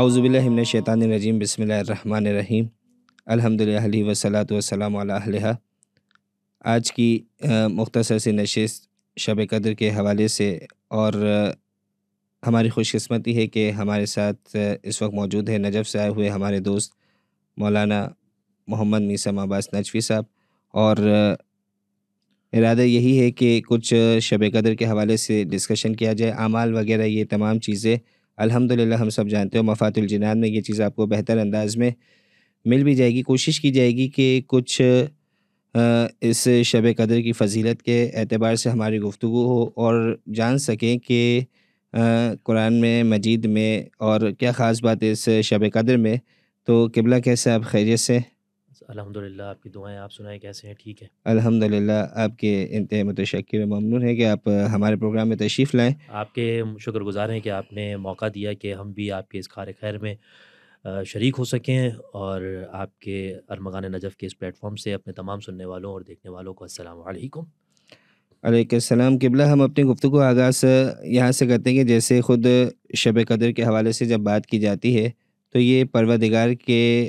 अउज़बिल्लिमिनशैतानरजीम बसमीम अल्हम्दुलिल्लाह वसलात वसलाम अहलिहा आज की मुख्तसर सी नशस्त शब कदर के हवाले से और, हमारी खुशकस्मती है कि हमारे साथ, इस वक्त मौजूद है नजफ़ से आए हुए हमारे दोस्त मौलाना मोहम्मद मीसम अब्बास नजफ़ी साहब। और, इरादा यही है कि कुछ शब कदर के हवाले से डिस्कशन किया जाए। आमाल वगैरह, ये तमाम चीज़ें, अल्हम्दुलिल्लाह हम सब जानते हो मफातुलजनान में ये चीज़ आपको बेहतर अंदाज में मिल भी जाएगी। कोशिश की जाएगी कि कुछ इस शब कदर की फ़जीलत के एतबार से हमारी गुफ्तु हो और जान सकें कि कुरान में मजीद में और क्या ख़ास बात है इस शब कदर में? तो किबला कैसे आप खैरियत से? अल्हम्दुलिल्लाह आपकी दुआएँ आप सुनाएँ कैसे हैं? ठीक है। अल्हम्दुलिल्लाह आपके इंतहा मुतशक्र ममनून है कि आप हमारे प्रोग्राम में तशरीफ़ लाएँ। आपके शुक्रगुजार हैं कि आपने मौका दिया कि हम भी आपके इस खार खैर में शरीक हो सकें और आपके अरमगान नजफ़ के इस प्लेटफॉर्म से अपने तमाम सुनने वालों और देखने वालों को अस्सलाम वालेकुम। अलैहिस्सलाम किबला, हम अपनी गुफ्तु को आगाज़ यहाँ से करते हैं कि जैसे ख़ुद शब कदर के हवाले से जब बात की जाती है तो ये परवदिगार के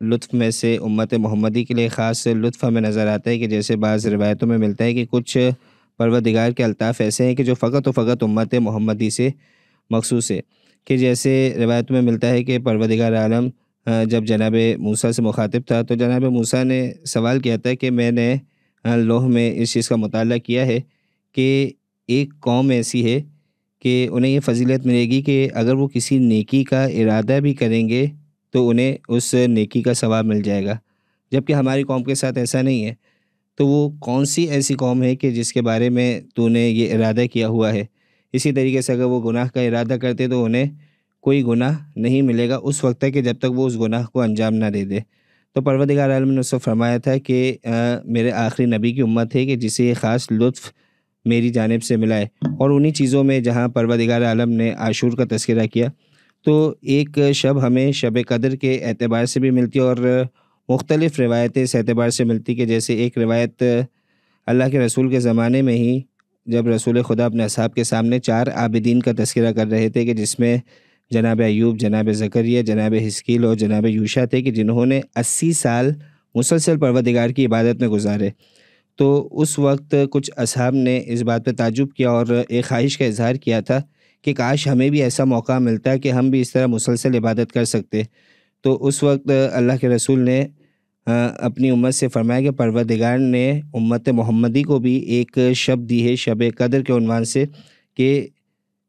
लुत्फ़ में से उम्मत मोहम्मदी के लिए ख़ास लुत्फ़ हमें नज़र आता है कि जैसे बाज़ रिवायतों में मिलता है कि कुछ परवदिगार के अलताफ़ ऐसे हैं कि जो फ़कत व फ़कत उम्मत मोहम्मदी से मखसूस है। कि जैसे रिवायत में मिलता है कि परवदिगार आलम जब जनाब मूसा से मुखातिब था तो जनाब मूसा ने सवाल किया था कि मैंने लोह में इस चीज़ का मुताल किया है कि एक कौम ऐसी है कि उन्हें ये फजीलत मिलेगी कि अगर वो किसी नेकी का इरादा भी करेंगे तो उन्हें उस नेकी का सवाब मिल जाएगा। जबकि हमारी कौम के साथ ऐसा नहीं है। तो वो कौन सी ऐसी कौम है कि जिसके बारे में तूने ये इरादा किया हुआ है? इसी तरीके से अगर वो गुनाह का इरादा करते तो उन्हें कोई गुनाह नहीं मिलेगा उस वक्त तक कि जब तक वो उस गुनाह को अंजाम ना दे दे। तो परवदिगार आलम ने उससे फरमाया था कि आ, मेरे आखिरी नबी की उम्मत है कि जिसे ये ख़ास लुत्फ़ मेरी जानब से मिला है। और उन्हीं चीज़ों में जहाँ परवदिगार आलम ने आशूर का तस्करा किया तो एक शब हमें शब कदर के एतबार से भी मिलती है और मुख्तलिफ़ रवायतें इस एतबार से मिलती कि जैसे एक रवायत अल्लाह के रसूल के ज़माने में ही जब रसूल खुदा अपने असाब के सामने चार आबिदीन का तस्करा कर रहे थे कि जिसमें जनाब अयूब, जनाब ज़करिया, जनाब हिस्कील और जनाब यूशा थे कि जिन्होंने अस्सी साल मुसलसल परवदिगार की इबादत में गुजारे। तो उस वक्त कुछ असहाब ने इस बात पर ताजुब किया और एक ख्वाहिश का इजहार किया था कि काश हमें भी ऐसा मौका मिलता कि हम भी इस तरह मुसलसल इबादत कर सकते। तो उस वक्त अल्लाह के रसूल ने अपनी उम्मत से फरमाया कि परवदिगार ने उम्मत मोहम्मदी को भी एक शब दी है, शब कदर के उनवान से कि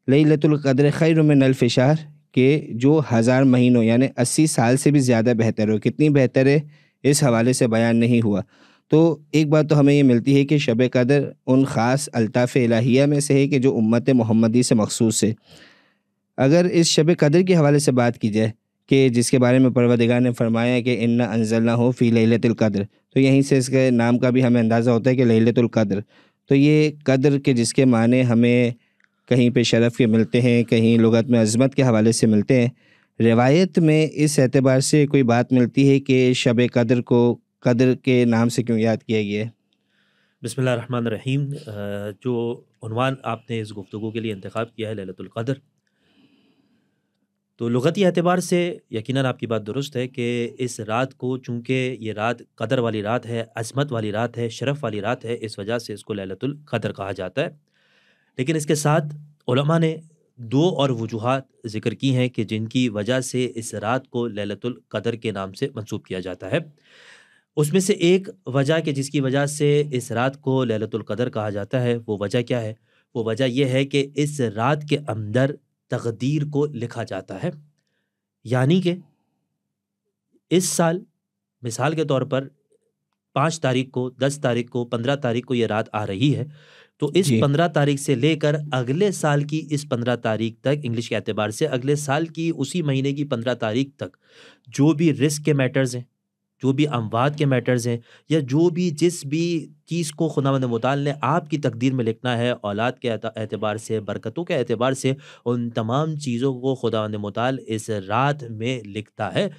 लई लतुल्क़द्र खैर में नलफ़ार के जो हज़ार महीनों यानी अस्सी साल से भी ज़्यादा बेहतर हो। कितनी बेहतर है? इस हवाले से बयान नहीं हुआ। तो एक बात तो हमें ये मिलती है कि शब कदर उन ख़ास अल्ताफ़ इलाहिया में से है कि जो उम्मत मोहम्मदी से मखसूस है। अगर इस शब कदर के हवाले से बात की जाए कि जिसके बारे में परवदिगार ने फरमाया कि इन्ना अनजलना हो फ़ी लतुल्क़द्र तो यहीं से इसके नाम का भी हमें अंदाज़ा होता है कि लतुल्क़द्र तो ये कद्र के जिसके माने हमें कहीं पे शरफ़ के मिलते हैं, कहीं लगत में अज़मत के हवाले से मिलते हैं। रिवायत में इस एतबार से कोई बात मिलती है कि शब कदर को कदर के नाम से क्यों याद किया गया है? बसमीम जो उनवान आपने इस गुफ्तु के लिए इंतखब किया है ललतुल्क़द्र तो लगती एतबार से यकीनन आपकी बात दुरुस्त है कि इस रात को चूँकि ये रात, कदर वाली रात है, अजमत वाली रात है, शरफ़ वाली रात है, इस वजह से इसको ललतुल्क़द्र कहा जाता है। लेकिन इसके साथ ने दो और वजूहत ज़िक्र की हैं कि जिनकी वजह से इस रात को ललतुल कदर के नाम से मंसूब किया जाता है। उसमें से एक वजह कि जिसकी वजह से इस रात को ललतुल कदर कहा जाता है, वो वजह क्या है? वो वजह यह है कि इस रात के अंदर तकदीर को लिखा जाता है। यानी कि इस साल मिसाल के तौर पर पाँच तारीख को दस तारीख को पंद्रह तारीख को ये रात आ रही है तो इस पंद्रह तारीख से लेकर अगले साल की इस पंद्रह तारीख तक इंग्लिश के अतबार से अगले साल की उसी महीने की पंद्रह तारीख तक जो भी रिस्क के मैटर्स हैं जो भी अमवात के मैटर्स हैं या जो भी जिस भी चीज़ को खुदा मुताल ने आपकी तकदीर में लिखना है, औलाद के एतबार से, बरकतों के एतबार से, उन तमाम चीज़ों को खुदा मुताल इस रात में लिखता है।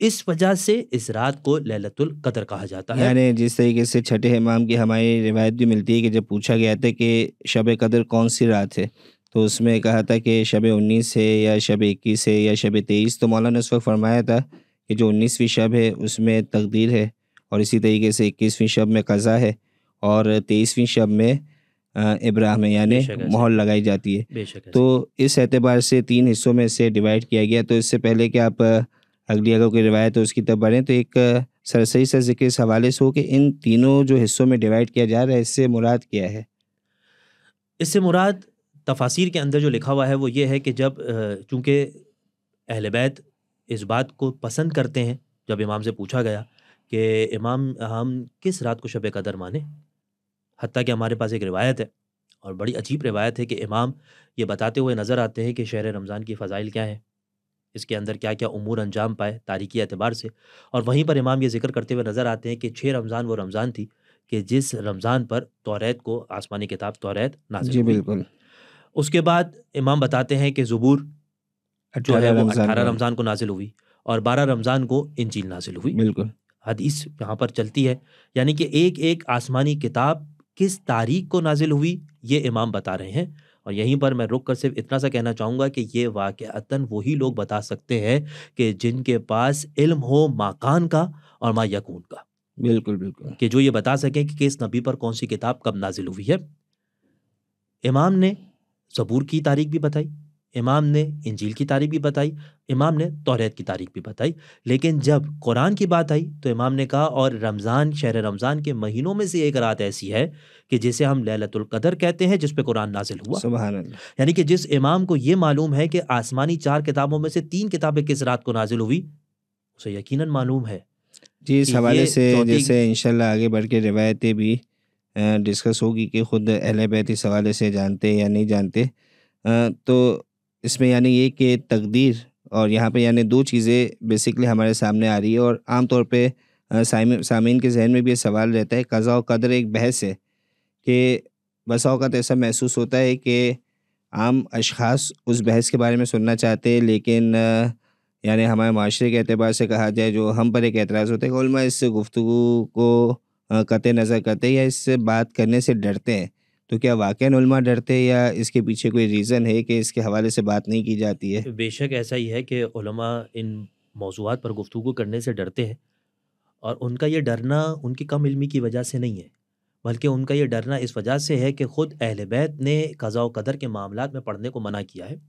इस वजह से इस रात को लैलतुल कदर कहा जाता है। यानी जिस तरीके से छठे इमाम की हमारी रिवायत भी मिलती है कि जब पूछा गया था कि शब कदर कौन सी रात है तो उसमें कहा था कि शब उन्नीस है या शब इक्कीस है या शब तेईस तो मौलाना उस वक्त फरमाया था कि जो उन्नीसवीं शब है उसमें तकदीर है और इसी तरीके से इक्कीसवीं शब में कज़ा है और तेईसवीं शब में इब्राहिम यानी मोहर लगाई जाती है। तो इस एतबार से तीन हिस्सों में इसे डिवाइड किया गया। तो इससे पहले कि आप अगली अगर कोई रिवायत है उसकी तब बढ़ें तो एक सरसरी सा ज़िक्र इस हवाले से हो कि इन तीनों जो हिस्सों में डिवाइड किया जा रहा है इससे मुराद क्या है? इससे मुराद तफासिर के अंदर जो लिखा हुआ है वो ये है कि जब चूँकि अहल बैत इस बात को पसंद करते हैं जब इमाम से पूछा गया कि इमाम हम किस रात को शब कदर माने? हती कि हमारे पास एक रिवायत है और बड़ी अजीब रिवायत है कि इमाम ये बताते हुए नज़र आते हैं कि शहर रमज़ान की फ़जाइल क्या है इसके अंदर क्या क्या उमूर अंजाम पाए तारीखी एतबार से और वहीं पर इमाम ये ज़िक्र करते हुए नज़र आते हैं कि छः रमज़ान वो रमज़ान थी कि जिस रमज़ान पर तौरेत को आसमानी किताब तौरेत नाजिल बिल्कुल। उसके बाद इमाम बताते हैं कि ज़बूर जो है वो अठारह रमज़ान को नाजिल हुई और बारह रमज़ान को इंजील नाजिल हुई। बिल्कुल। हदीस यहाँ पर चलती है यानी कि एक एक आसमानी किताब किस तारीख को नाजिल हुई ये इमाम बता रहे हैं। और यहीं पर मैं रुक कर सिर्फ़ इतना सा कहना चाहूँगा कि ये वाक़ता वही लोग बता सकते हैं कि जिनके पास इल्म हो माकान का और मा यकून का। बिल्कुल बिल्कुल। कि जो ये बता सकें कि किस नबी पर कौन सी किताब कब नाजिल हुई है। इमाम ने सबूर की तारीख भी बताई। इमाम ने इंजील की तारीख भी बताई इमाम ने तौरेत की तारीख भी बताई। लेकिन जब कुरान की बात आई तो इमाम ने कहा और रमज़ान शहर रमज़ान के महीनों में से एक रात ऐसी है कि जिसे हम लैलतुल कदर कहते हैं जिस पे कुरान नाजिल हुआ। यानी कि जिस इमाम को ये मालूम है कि आसमानी चार किताबों में से तीन किताबें किस रात को नाजिल हुई उसे यकीनन मालूम है जी इस हवाले से जैसे इंशाल्लाह आगे बढ़ के रिवायतें भी डिस्कस होगी कि ख़ुद अहल बैत इस हवाले से जानते या नहीं जानते। तो इसमें यानी ये कि तकदीर और यहाँ पे यानी दो चीज़ें बेसिकली हमारे सामने आ रही है और आम तौर पे सामीन के जहन में भी ये सवाल रहता है, कज़ा कदर एक बहस है कि बसा अवत ऐसा महसूस होता है कि आम अशास उस बहस के बारे में सुनना चाहते हैं, लेकिन यानी हमारे माशरे के अतबार से कहा जाए जो हम पर एक एतराज़ होता है कि इस गुफ्तु को कत नज़र करते या इससे बात करने से डरते हैं। तो क्या वाकई वाक़ डरते या इसके पीछे कोई रीज़न है कि इसके हवाले से बात नहीं की जाती है? बेशक ऐसा ही है कि इन मौजूद पर गुफ्तु करने से डरते हैं और उनका ये डरना उनकी कम इलमी की वजह से नहीं है, बल्कि उनका ये डरना इस वजह से है कि ख़ुद अहल बैत ने कज़ा कदर के मामला में पढ़ने को मना किया है।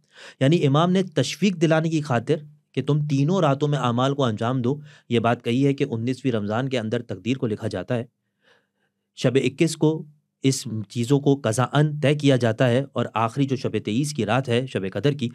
यानी इमाम ने तशवीक दिलाने की खातिर कि तुम तीनों रातों में अमाल को अंजाम दो, ये बात कही है कि उन्नीसवीं रमज़ान के अंदर तकदीर को लिखा जाता है। शब इक्कीस को इस चीज़ों को कज़ान तय किया जाता है और आखिरी जो शब तेईस की रात है, शब कदर की,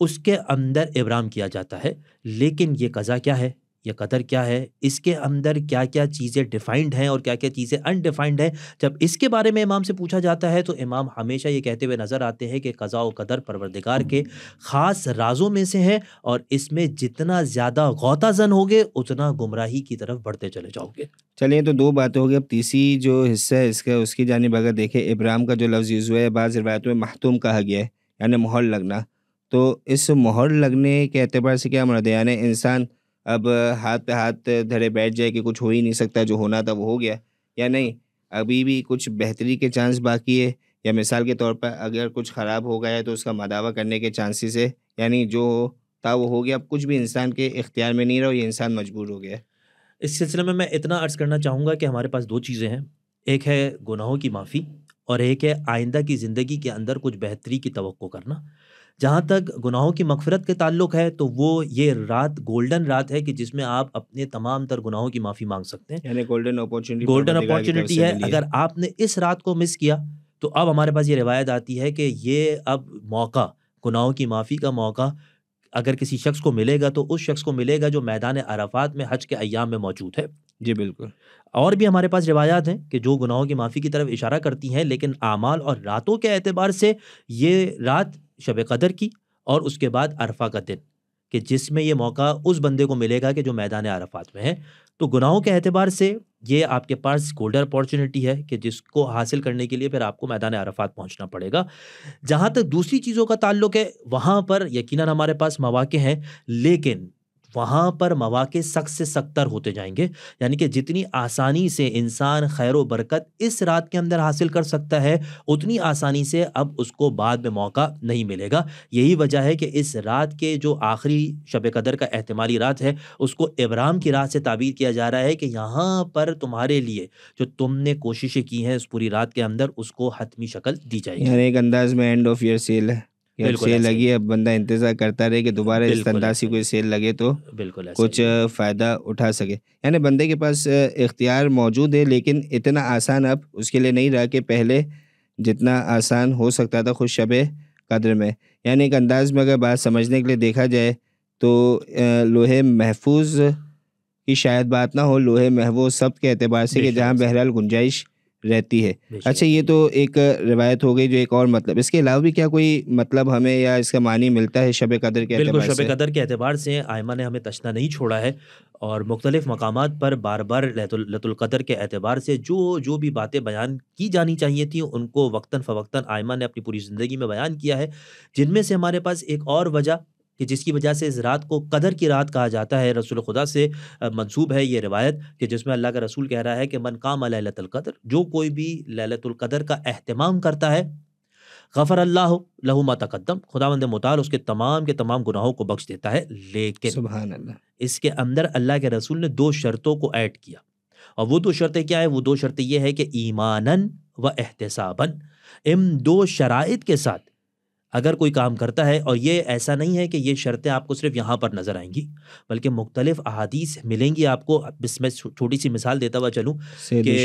उसके अंदर इब्राम किया जाता है। लेकिन ये कज़ा क्या है? या कदर क्या है, इसके अंदर क्या क्या चीज़ें डिफाइंड हैं और क्या क्या चीज़ें अनडिफाइंड हैं, जब इसके बारे में इमाम से पूछा जाता है तो इमाम हमेशा ये कहते हुए नज़र आते हैं कि कज़ा कदर परवरदिगार के ख़ास राजों में से हैं और इसमें जितना ज़्यादा गौताजन होगे, उतना गुमराही की तरफ़ बढ़ते चले जाओगे। चलिए तो दो बातें होगी। अब तीसरी जो हिस्सा है इसका, उसकी जानब अगर देखें इब्राहिम का जो लफ्ज़ यूज़ हुआ है, बाज़ रिवायतों में महतूम कहा गया है, यानी मोहर लगना। तो इस मोहर लगने के अतबार से क्या मरद यानी इंसान अब हाथ पे हाथ धरे बैठ जाए कि कुछ हो ही नहीं सकता, जो होना था वो हो गया, या नहीं? अभी भी कुछ बेहतरी के चांस बाकी है, या मिसाल के तौर पर अगर कुछ ख़राब हो गया है तो उसका मदावा करने के चांसेस है यानी जो था वो हो गया, अब कुछ भी इंसान के इख्तियार में नहीं रहा, ये इंसान मजबूर हो गया। इस सिलसिले में मैं इतना अर्ज़ करना चाहूँगा कि हमारे पास दो चीज़ें हैं, एक है गुनाहों की माफ़ी और एक है आइंदा की ज़िंदगी के अंदर कुछ बेहतरी की तो करना। जहाँ तक गुनाहों की मगफरत के ताल्लुक है तो वो ये रात गोल्डन रात है कि जिसमें आप अपने तमाम तर गुनाहों की माफ़ी मांग सकते हैं। यानी गोल्डन अपॉर्चुनिटी गोल्डन अपॉर्चुनिटी है। अगर आपने इस रात को मिस किया तो अब हमारे पास ये रिवायत आती है कि ये अब मौका गुनाहों की माफ़ी का मौका अगर किसी शख्स को मिलेगा तो उस शख्स को मिलेगा जो मैदान अराफात में हज के अयाम में मौजूद है। जी बिल्कुल। और भी हमारे पास रिवायात हैं कि जो गुनाहों की माफ़ी की तरफ़ इशारा करती हैं लेकिन आमाल और रातों के अतबार से ये रात शब कदर की और उसके बाद अरफा का दिन, कि जिसमें यह मौका उस बंदे को मिलेगा कि जो मैदान अरफात में है। तो गुनाहों के अतबार से ये आपके पास गोल्डन अपॉर्चुनिटी है कि जिसको हासिल करने के लिए फिर आपको मैदान अरफात पहुँचना पड़ेगा। जहाँ तक दूसरी चीज़ों का ताल्लुक है, वहाँ पर यकीनन हमारे पास मौाक़े हैं, लेकिन वहाँ पर मौाक़े सख्त से सख्तर होते जाएँगे। यानी कि जितनी आसानी से इंसान खैर बरकत इस रात के अंदर हासिल कर सकता है, उतनी आसानी से अब उसको बाद में मौका नहीं मिलेगा। यही वजह है कि इस रात के जो आखिरी शब कदर का अहतमाली रात है, उसको इब्राम की रात से ताबीर किया जा रहा है कि यहाँ पर तुम्हारे लिए जो तुमने कोशिशें की हैं उस पूरी रात के अंदर, उसको हतमी शक्ल दी जाएगी। एक अंदाज में एंड ऑफ़ ईयर सेल है। कि सेल लगी है, अब बंदा इंतज़ार करता रहे कि दोबारा इस अंदाज कोई सेल लगे तो बिल्कुल कुछ फ़ायदा उठा सके। यानी बंदे के पास इख्तियार मौजूद है लेकिन इतना आसान अब उसके लिए नहीं रहा कि पहले जितना आसान हो सकता था खुद शब कदर में। यानी एक अंदाज में अगर बात समझने के लिए देखा जाए तो लोहे महफूज की शायद बात ना हो लोहे महफूज सब के अतबार से कि जहाँ बहरहाल गुंजाइश रहती है। अच्छा ये तो एक रिवायत हो गई जो एक और मतलब इसके अलावा भी क्या कोई मतलब हमें या इसका मानी मिलता है शब कद्र के बिल्कुल शब कदर के अतबार से आयमा ने हमें तशना नहीं छोड़ा है और मुख्तलिफ़ मकाम पर बार बार लैतुल लैतुल के अतबार से जो जो भी बातें बयान की जानी चाहिए थी उनको वक्ता फ़वक्ता आयमा ने अपनी पूरी ज़िंदगी में बयान किया है जिनमें से हमारे पास एक और वजह कि जिसकी वजह से इस रात को कदर की रात कहा जाता है। रसूल खुदा से मंसूब है ये रिवायत कि जिसमें अल्लाह का रसूल कह रहा है कि मन काम लैलतुल कदर जो कोई भी लैलतुल का अहतमाम करता है गफ़र अल्लाह लहू मा तकद्दम खुदावंद मुताल उसके तमाम के तमाम गुनाहों को बख्श देता है। लेकिन इसके अंदर अल्लाह के रसूल ने दो शर्तों को ऐड किया और वो दो शर्तें क्या है? वो दो शर्तें ये है कि ईमानन व एहतसाबन। इन दो शराइत के साथ अगर कोई काम करता है और ये ऐसा नहीं है कि ये शर्तें आपको सिर्फ़ यहाँ पर नज़र आएँगी बल्कि मुख्तलिफ़ अहादीस मिलेंगी आपको। इसमें छोटी सी मिसाल देता हुआ चलूँ कि-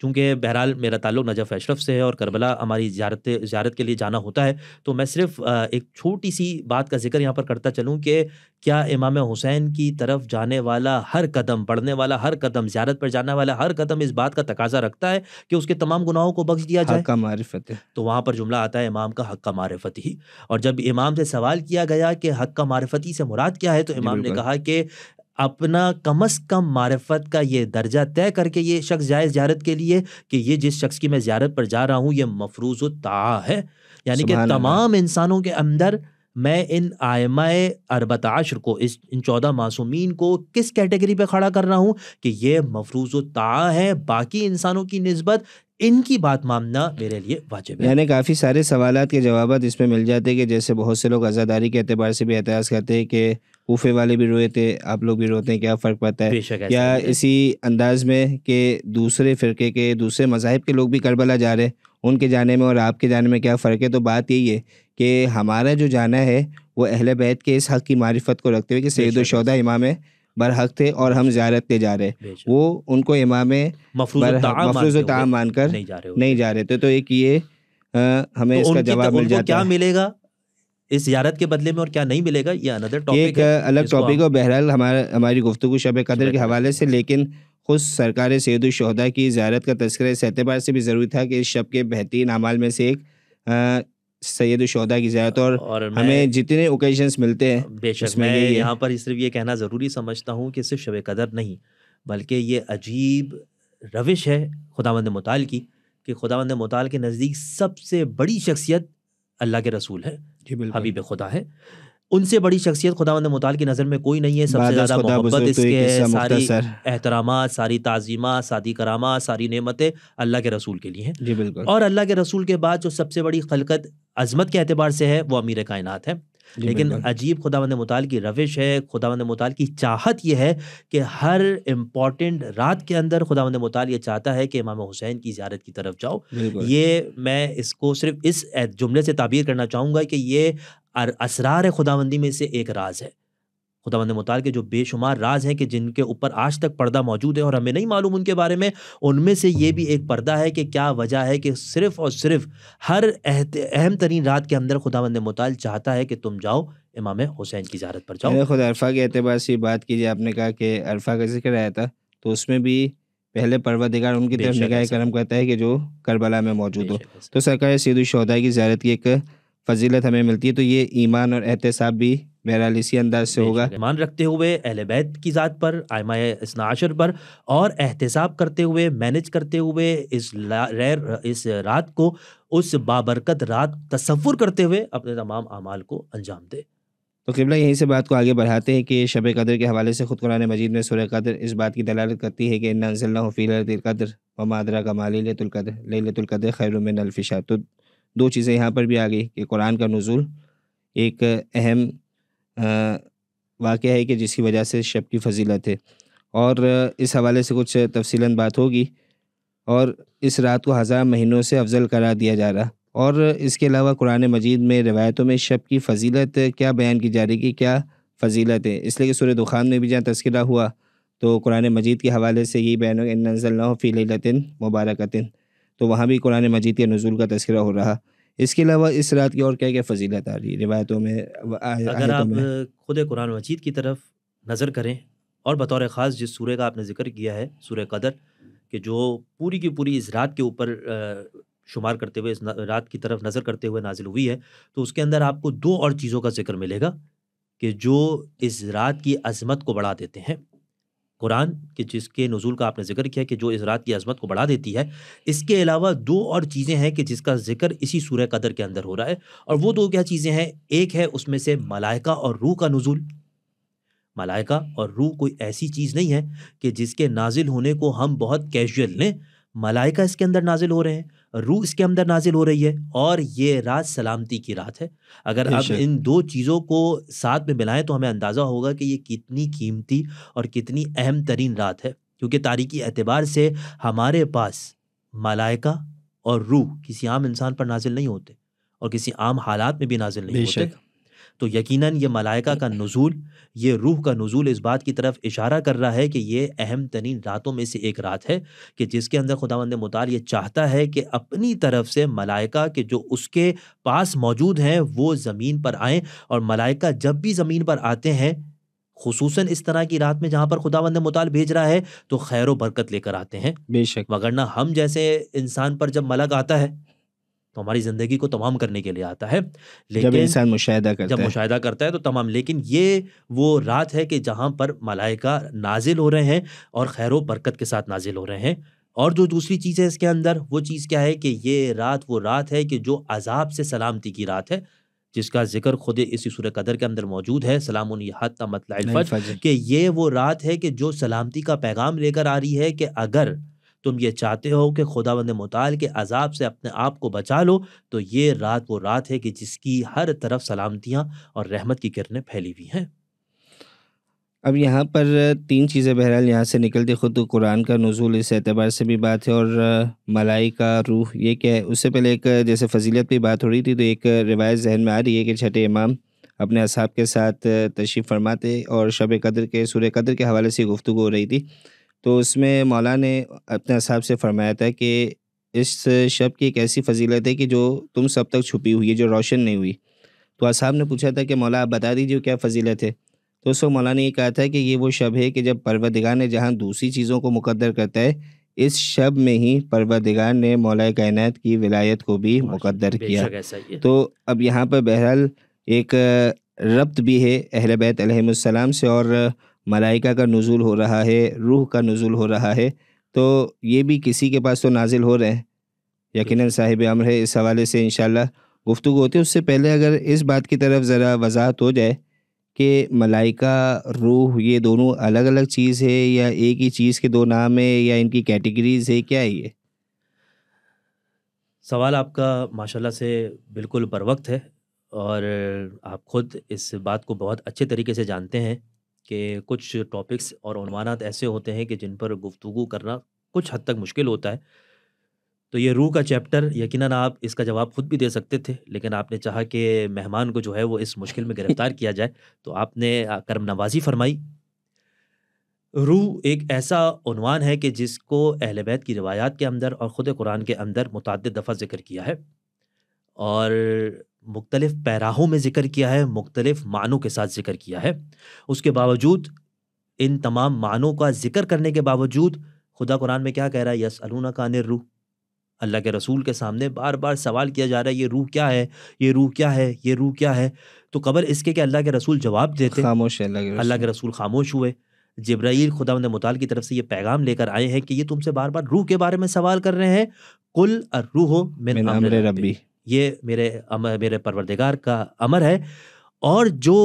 चूँकि बहरहाल मेरा ताल्लुक नजफ़ अशरफ से है और करबला हमारी ज़्यारत ज़्यारत के लिए जाना होता है तो मैं सिर्फ़ एक छोटी सी बात का ज़िक्र यहाँ पर करता चलूँ कि क्या इमाम हुसैन की तरफ़ जाने वाला हर कदम बढ़ने वाला हर कदम ज़्यारत पर जाने वाला हर कदम इस बात का तकाजा रखता है कि उसके तमाम गुनाहों को बख्श दिया जाए। मारिफत है। तो वहाँ पर जुमला आता है इमाम का हक का मारिफत ही। और जब इमाम से सवाल किया गया कि हक का मारिफती से मुराद क्या है तो इमाम ने कहा कि अपना कम अज़ कम मारिफत का ये दर्जा तय करके ये शख्स जाए ज़्यारत के लिए कि ये जिस शख्स की मैं ज़्यारत पर जा रहा हूँ ये मफरूज़ ता है। यानी कि तमाम इंसानों के अंदर मैं इन आयमाए अरबताशर को इस इन चौदह मासूमीन को किस कैटेगरी पे खड़ा कर रहा हूँ कि ये मफरूज़ ता है बाकी इंसानों की नस्बत इनकी बात मानना मेरे लिए वाजिब है। यानी काफ़ी सारे सवाल के जवाब इसमें मिल जाते हैं कि जैसे बहुत से लोग आज़ादारी के अतबार से भी एतराज़ करते हैं कि कूफे वाले भी रोए थे आप लोग भी रोते हैं क्या फ़र्क पड़ता है? बेशक ऐसा या इसी अंदाज में कि दूसरे फ़िरके के दूसरे मज़ाहब के लोग भी करबला जा रहे हैं उनके जाने में और आपके जाने में क्या फ़र्क है? तो बात यही है कि हमारा जो जाना है वो अहल बैत के इस हक़ की मारिफत को रखते हुए कि सैद शौदा इमाम बरहक थे और हम ज़्यारत पे जा रहे वो उनको इमाम मफरूज़ ताम मानकर नहीं जा रहे थे तो एक ये हमें तो इसका जवाब मिल जाता क्या मिलेगा? इस यारत के बदले में और क्या नहीं मिलेगा? ये अनदर टॉपिक एक है अलग टॉपिक है बहरहाल हमारा हमारी गुफ्तु शब कदर के हवाले से लेकिन खुद सरकार सैदुलशहदा की ज़्यारत का तस्करा इस एतबार से भी ज़रूरी था कि इस शब के बेहतरीन अमाल में से एक सैदुलशहदा की ज़्यारत और और हमें जितने ओकेजन्स मिलते हैं बेशक मैं यहाँ पर सिर्फ़ ये कहना ज़रूरी समझता हूँ कि सिर्फ़ शब कदर नहीं बल्कि ये अजीब रविश है खुदा खुदावंद मताल की कि खुदा खुदावंद मताल के नज़दीक सबसे बड़ी शख्सियत अल्लाह के रसूल है हबीब खुदा है। उनसे बड़ी शख्सियत खुदा मुताल की नज़र में कोई नहीं है सबसे ज़्यादा मोहब्बत तो इसके है सारी एहतराम सारी ताज़ीमा सारी करामा सारी नेमतें अल्लाह के रसूल के लिए हैं। जी बिल्कुल। और अल्लाह के रसूल के बाद जो सबसे बड़ी खलकत अजमत के अतबार से है वो अमीर कायनत है। लेकिन अजीब अजीब खुदावंद मुताल की रविश है खुदावंद मुताल की चाहत यह है कि हर इंपॉर्टेंट रात के अंदर खुदावंद मुताल ये चाहता है कि इमाम हुसैन की ज़्यारत की तरफ़ जाओ। ये मैं इसको सिर्फ़ इस जुमले से ताबीर करना चाहूँगा कि ये असरार खुदाबंदी में से एक राज है। खुदावंद मुताल के जो बेशुमार राज हैं कि जिनके ऊपर आज तक पर्दा मौजूद है और हमें नहीं मालूम उनके बारे में उनमें से ये भी एक पर्दा है कि क्या वजह है कि सिर्फ़ और सिर्फ़ हर अहम तरीन रात के अंदर खुदा खुदावंद मुताल चाहता है कि तुम जाओ इमाम हुसैन की ज़्यारत पर जाओ। खुद अरफा के अतबार से बात कीजिए आपने कहा कि अरफा का ज़िक्र आया था तो उसमें भी पहले परवरदिगार उनकी तरफ़ निगाह करम करता है कि जो करबला में मौजूद हो। तो सरकार सैदुलशहदा की ज़्यारत की एक फजीलत हमें मिलती है तो ये ईमान और एहतसाब भी बहरहाल इसी अंदाज से होगा। ईमान रखते हुए अहल बैत की ज़ात पर आयमा इसनाशर पर और एहतसाब करते हुए मैनेज करते हुए इस रैर इस रात को उस बाबरकत रात तसव्वुर करते हुए अपने तमाम अमाल को अंजाम दे तो किबला यहीं से बात को आगे बढ़ाते हैं कि शब कदर के हवाले से ख़ुद कुरान मजीद में सूर्य कदर इस बात की दलालत करती है कि फ़ीलकदर व मादरा का मालीलतुल्कदर लतुल्कदर खैर में नलफिशा तो दो चीज़ें यहाँ पर भी आ गई कि कुरान का नज़ुल एक अहम वाक़ है कि जिसकी वजह से शब की फजीलत है। और इस हवाले से कुछ तफसीला बात होगी। और इस रात को हज़ार महीनों से अफजल करार दिया जा रहा। और इसके अलावा कुरान मजीद में रवायतों में शब की फजीलत क्या बयान की जा रही कि क्या फजीलत है? इसलिए कि सूर्य दुखान में भी जहाँ तस्करा हुआ तो कुरान मजीद के हवाले से यही बयान फ़ी लतिन मुबारकतिन। तो वहाँ भी कुरान मजीद के नज़ुल का तस्करा हो रहा। इसके अलावा इस रात की और क्या क्या फजीलत आ रही है? रिवायतों में अगर आप में। खुद कुरान मजीद की तरफ़ नज़र करें और बतौर ख़ास जिस सूर्य का आपने ज़िक्र किया है सूर्य कदर कि जो पूरी की पूरी इस रात के ऊपर शुमार करते हुए इस रात की तरफ़ नज़र करते हुए नाजिल हुई है तो उसके अंदर आपको दो और चीज़ों का ज़िक्र मिलेगा कि जो इस रात की अजमत को बढ़ा देते हैं। कुरान के जिसके नज़ुल का आपने ज़िक्र किया कि जो इस रात की अजमत को बढ़ा देती है, इसके अलावा दो और चीज़ें हैं कि जिसका ज़िक्र इसी सूर्य कदर के अंदर हो रहा है और वो दो क्या चीज़ें हैं? एक है उसमें से मलाइका और रूह का नज़ुल। मलाइका और रूह कोई ऐसी चीज़ नहीं है कि जिसके नाजिल होने को हम बहुत कैजुअल लें। मलाइका इसके अंदर नाजिल हो रहे हैं। रूह इसके अंदर नाजिल हो रही है और ये रात सलामती की रात है। अगर अब बेशक। इन दो चीज़ों को साथ में मिलाएँ तो हमें अंदाज़ा होगा कि ये कितनी कीमती और कितनी अहम तरीन रात है क्योंकि तारीखी एतबार से हमारे पास मलाइका और रूह किसी आम इंसान पर नाजिल नहीं होते और किसी आम हालात में भी नाजिल नहीं होते। तो यकीनन ये मलाइका का नज़ूल ये रूह का नज़ूल इस बात की तरफ़ इशारा कर रहा है कि ये अहम तरीन रातों में से एक रात है कि जिसके अंदर खुदावंद मताल ये चाहता है कि अपनी तरफ़ से मलाइका के जो उसके पास मौजूद हैं वो ज़मीन पर आएँ और मलाइका जब भी ज़मीन पर आते हैं खुसूसन इस तरह की रात में जहाँ पर खुदावंद मताल भेज रहा है तो खैर बरकत लेकर आते हैं। बेशक। वगरना हम जैसे इंसान पर जब मलक आता है तो हमारी ज़िंदगी को तमाम करने के लिए आता है। जब लेकिन इंसान मुशाहिदा करता जब मुशाहिदा करता है तो तमाम लेकिन ये वो रात है कि जहाँ पर मलाइका नाजिल हो रहे हैं और खैर बरकत के साथ नाजिल हो रहे हैं। और जो दूसरी चीज़ है इसके अंदर वो चीज़ क्या है कि ये रात वो रात है कि जो अजाब से सलामती की रात है जिसका ज़िक्र खुद इसी सूर्य कदर के अंदर मौजूद है सलाम मतलब कि ये वो रात है कि जो सलामती का पैगाम लेकर आ रही है कि अगर तुम ये चाहते हो कि खुदा बंद मताल के अजाब से अपने आप को बचा लो तो ये रात वो रात है कि जिसकी हर तरफ़ सलामतियाँ और रहमत की किरणें फैली हुई हैं। अब यहाँ पर तीन चीज़ें बहरहाल यहाँ से निकलती, खुद कुरान का नज़ुल इस एतबार से भी बात है और मलाई का रूह ये क्या है? उससे पहले एक जैसे फजीलत पे बात हो रही थी तो एक रिवायत जहन में आ रही है कि छठे इमाम अपने असाब के साथ तशरीफ़ फरमाते और शब कदर के, सूर्य कदर के हवाले से गुफ्तु हो रही थी। तो उसमें मौला ने अपने असाब से फरमाया था कि इस शब की एक ऐसी फजीलत है कि जो तुम सब तक छुपी हुई है जो रोशन नहीं हुई। तो असाब ने पूछा था कि मौला आप बता दीजिए क्या फ़जीलत है? तो उस वक्त मौला ने ये कहा था कि ये वो शब है कि जब परवरदिगार ने जहाँ दूसरी चीज़ों को मुकद्दर करता है इस शब में ही परवरदिगार ने मौला कायनात की विलायत को भी मुकद्दर किया। तो अब यहाँ पर बहरहाल एक रब्त भी है अहल बैत अलैहिस्सलाम से और मलाइका का नज़ुल हो रहा है रूह का नज़ुल हो रहा है तो ये भी किसी के पास तो नाजिल हो रहे हैं। यकीन साहिब अमर है इस हवाले से इंशाल्लाह गुफ्तु होती है। उससे पहले अगर इस बात की तरफ़ ज़रा वजाहत हो जाए कि मलाइका रूह ये दोनों अलग अलग चीज़ है या एक ही चीज़ के दो नाम है या इनकी कैटेगरीज है क्या है ये? सवाल आपका माशाल्लाह से बिल्कुल बर वक्त है और आप खुद इस बात को बहुत अच्छे तरीके से जानते हैं। कि कुछ टॉपिक्स और उन्वानात ऐसे होते हैं कि जिन पर गुफ्तगू करना कुछ हद तक मुश्किल होता है। तो ये रूह का चैप्टर यकीनन आप इसका जवाब खुद भी दे सकते थे लेकिन आपने चाहा कि मेहमान को जो है वो इस मुश्किल में गिरफ़्तार किया जाए तो आपने करम नवाजी फरमाई। रूह एक ऐसा उन्वान है कि जिसको अहल बैत की रवायात के अंदर और ख़ुद कुरान के अंदर मुतद दफ़ा ज़िक्र किया है। और मुख्तलिफ़ पैराहों में ज़िक्र किया है मुख्तलिफ़ मानों के साथ ज़िक्र किया है। उसके बावजूद इन तमाम मानों का ज़िक्र करने के बावजूद खुदा कुरान में क्या कह रहा है? यस अलूना का रूह। अल्लाह के रसूल के सामने बार बार सवाल किया जा रहा है ये रूह क्या है? ये रूह क्या है? ये रूह क्या है? तो कबर इसके कि अल्लाह के रसूल जवाब देते। खामोश है अल्लाह के रसूल। खामोश हुए। जिब्राइल खुदा मुताल की तरफ़ से ये पैगाम लेकर आए हैं कि ये तुमसे बार बार रूह के बारे में सवाल कर रहे हैं। कुल रूह मिन अम्र अम्र रब्बी। रब्बी। ये मेरे अमर मेरे परवरदिगार का अमर है और जो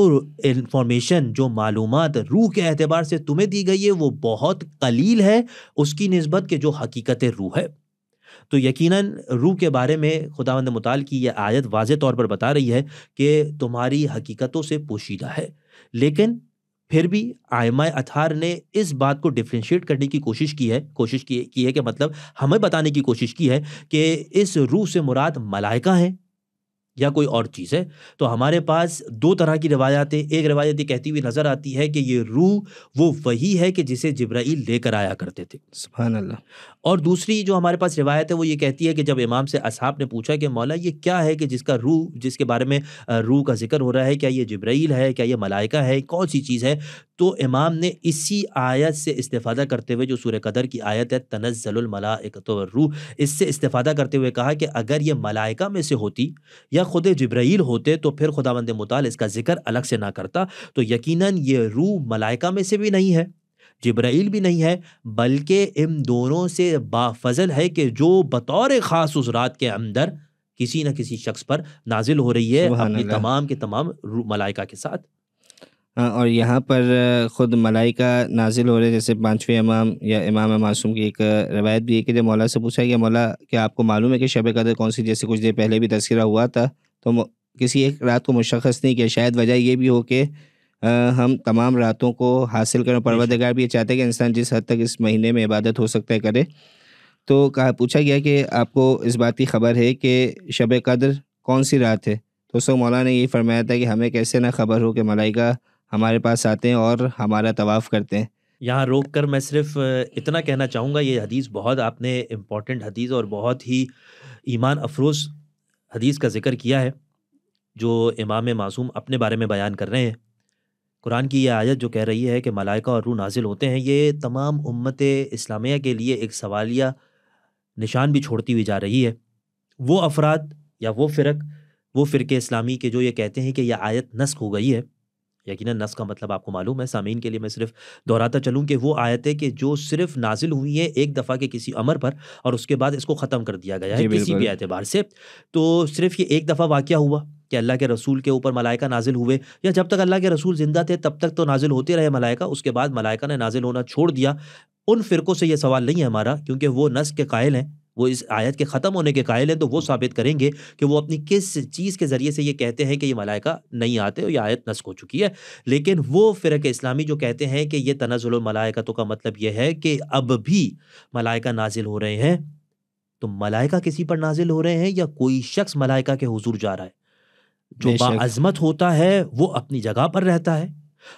इंफॉर्मेशन जो मालूम रूह के अतबार से तुम्हें दी गई है, वो बहुत कलील है, उसकी नस्बत के जो हकीकत रूह है। तो यकीनन रूह के बारे में खुदावंद मुताल की यह आयत वाज तौर पर बता रही है कि तुम्हारी हकीकतों से पोशीदा है। लेकिन फिर भी आयमा अथार ने इस बात को डिफ्रेंशिएट करने की कोशिश की है कोशिश की, की है कि मतलब हमें बताने की कोशिश की है कि इस रूह से मुराद मलाइका हैं। या कोई और चीज़ है। तो हमारे पास दो तरह की रिवायातें एक रवायत ये कहती हुई नज़र आती है कि ये रूह वो वही है कि जिसे जिब्राइल लेकर आया करते थे। सुभान अल्लाह और दूसरी जो हमारे पास रिवायत है वो ये कहती है कि जब इमाम से असहाब ने पूछा कि मौला ये क्या है कि जिसका रूह जिसके बारे में रूह का ज़िक्र हो रहा है क्या ये जिब्राइल है क्या ये मलाइका है कौन सी चीज़ है? तो इमाम ने इसी आयत से इस्तेफादा करते हुए जो सूर्य कदर की आयत है तनज़ल मलाइकत रूह इससे इस्तेफादा करते हुए कहा कि अगर ये मलाइका में से होती या खुद जब्राइल होते तो फिर खुदावंद मुताल इसका ज़िक्र अलग से ना करता तो यकीन ये रूह मलाइका में से भी नहीं है जिब्राइल भी नहीं है बल्कि इन दोनों से बाफजल है कि जो बतौर ख़ास उस रात के अंदर किसी न किसी शख्स पर नाजिल हो रही है अपनी। तमाम के तमाम मलाइका के साथ और यहाँ पर खुद मलाइका नाजिल हो रहे जैसे पाँचवें इमाम या इमाम मासूम की एक रवायत भी है कि जब मौला से पूछा कि मौला क्या आपको मालूम है कि शब कदर कौन सी जैसे कुछ देर पहले भी तस्करा हुआ था? तो किसी एक रात को मुशखस नहीं किया। शायद वजह ये भी हो कि हम तमाम रातों को हासिल करें। परवरदिगार भी ये चाहते हैं कि इंसान जिस हद तक इस महीने में इबादत हो सकता है करे। तो कहा पूछा गया कि आपको इस बात की खबर है कि शब कदर कौन सी रात है? तो सो मौला ने यही फरमाया था कि हमें कैसे ना खबर हो कि मलाइका हमारे पास आते हैं और हमारा तवाफ़ करते हैं। यहाँ रोक कर मैं सिर्फ़ इतना कहना चाहूँगा, ये हदीस बहुत आपने इम्पोर्टेंट हदीस और बहुत ही ईमान अफरोज़ हदीस का ज़िक्र किया है, जो इमाम मासूम अपने बारे में बयान कर रहे हैं। कुरान की ये आयत जो कह रही है कि मलाइका और रूह नाजिल होते हैं, ये तमाम उम्मत इस्लामिया के लिए एक सवालिया निशान भी छोड़ती हुई जा रही है। वो अफराद या वो फ़िरक, वो फ़िरके इस्लामी के जो ये कहते हैं कि यह आयत नस्क हो गई है यकीनन नस का मतलब आपको मालूम है सामीन के लिए मैं सिर्फ़ दोहराता चलूँ कि वो आयतें कि जो सिर्फ़ नाजिल हुई है एक दफ़ा के किसी अमर पर और उसके बाद इसको ख़त्म कर दिया गया है किसी भी एतबार से। तो सिर्फ़ ये एक दफ़ा वाक़ हुआ कि अल्लाह के रसूल के ऊपर मलाइका नाजिल हुए या जब तक अल्लाह के रसूल ज़िंदा थे तब तक तो नाजिल होते रहे मलाइका उसके बाद मलाइका ने नाजिल होना छोड़ दिया। उन फ़िरकों से ये सवाल नहीं है हमारा क्योंकि वो नस के कायल हैं। वो इस आयत के ख़त्म होने के कायल हैं तो वो साबित करेंगे कि वो अपनी किस चीज़ के ज़रिए से ये कहते हैं कि ये मलाइका नहीं आते और ये आयत नस्क हो चुकी है। लेकिन वो फ़िरक इस्लामी जो कहते हैं कि ये तनजुल मलाइकतों का मतलब ये है कि अब भी मलाइका नाजिल हो रहे हैं तो मलाइका किसी पर नाजिल हो रहे हैं या कोई शख्स मलाइका के हुजूर जा रहा है? जो बेशक। बाअजमत होता है वो अपनी जगह पर रहता है।